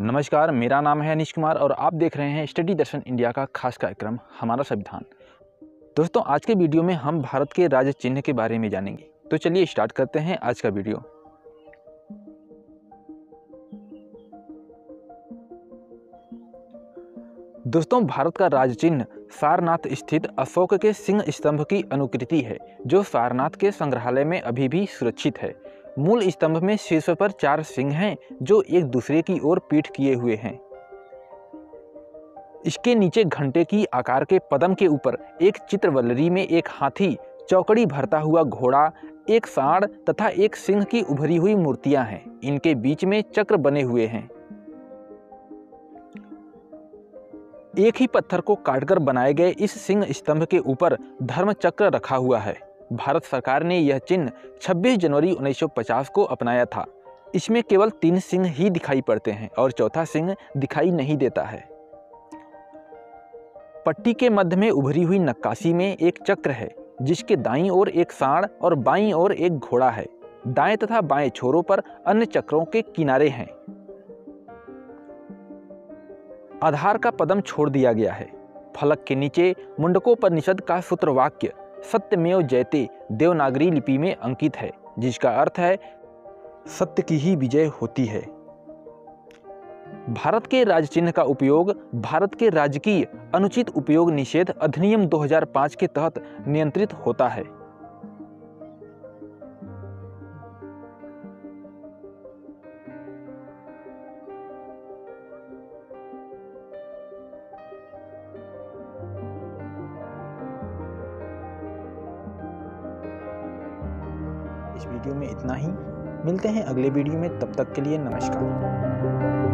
नमस्कार, मेरा नाम है अनिश कुमार और आप देख रहे हैं स्टडी दर्शन इंडिया का खास कार्यक्रम, हमारा संविधान। दोस्तों, आज के वीडियो में हम भारत के राज्य चिन्ह के बारे में जानेंगे। तो चलिए स्टार्ट करते हैं आज का वीडियो। दोस्तों, भारत का राज चिन्ह सारनाथ स्थित अशोक के सिंह स्तंभ की अनुकृति है, जो सारनाथ के संग्रहालय में अभी भी सुरक्षित है। मूल स्तंभ में शीर्ष पर चार सिंह हैं, जो एक दूसरे की ओर पीठ किए हुए हैं। इसके नीचे घंटे की आकार के पदम के ऊपर एक चित्रवल्लरी में एक हाथी, चौकड़ी भरता हुआ घोड़ा, एक साड़ तथा एक सिंह की उभरी हुई मूर्तियाँ हैं। इनके बीच में चक्र बने हुए हैं। एक ही पत्थर को काटकर बनाए गए इस सिंह स्तंभ के ऊपर धर्म चक्र रखा हुआ है। भारत सरकार ने यह चिन्ह 26 जनवरी 1950 को अपनाया था। इसमें केवल तीन सिंह ही दिखाई पड़ते हैं और चौथा सिंह दिखाई नहीं देता है। पट्टी के मध्य में उभरी हुई नक्काशी में एक चक्र है, जिसके दाईं ओर एक साड़ और बाईं ओर एक घोड़ा है। दाएँ तथा बाएँ छोरों पर अन्य चक्रों के किनारे हैं। आधार का पदम छोड़ दिया गया है। फलक के नीचे मुंडकोपनिषद का सूत्र वाक्य सत्यमेव जयते देवनागरी लिपि में अंकित है, जिसका अर्थ है, सत्य की ही विजय होती है। भारत के राज चिन्ह का उपयोग, भारत के राजकीय अनुचित उपयोग निषेध अधिनियम 2005 के तहत नियंत्रित होता है। इस वीडियो में इतना ही। मिलते हैं अगले वीडियो में। तब तक के लिए नमस्कार।